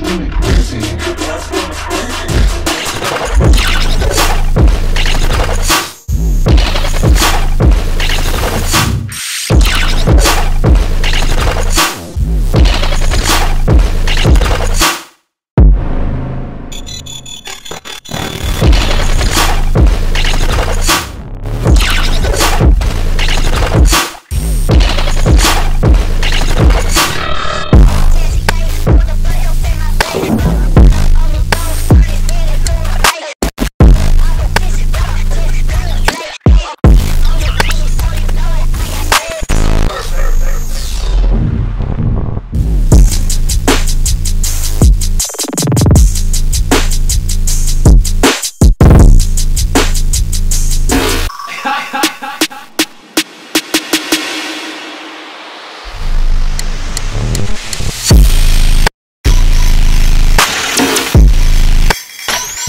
drives me crazy.